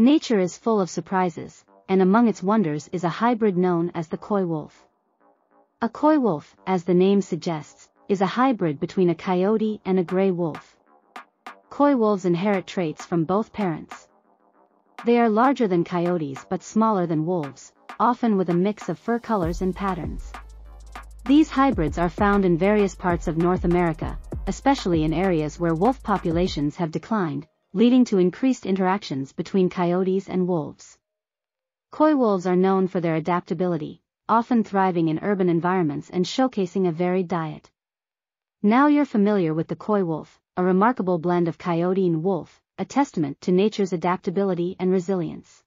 Nature is full of surprises, and among its wonders is a hybrid known as the coywolf. A coywolf, as the name suggests, is a hybrid between a coyote and a gray wolf. Coywolves inherit traits from both parents. They are larger than coyotes but smaller than wolves, often with a mix of fur colors and patterns. These hybrids are found in various parts of North America, especially in areas where wolf populations have declined, leading to increased interactions between coyotes and wolves. Coywolves are known for their adaptability, often thriving in urban environments and showcasing a varied diet. Now you're familiar with the coywolf, a remarkable blend of coyote and wolf, a testament to nature's adaptability and resilience.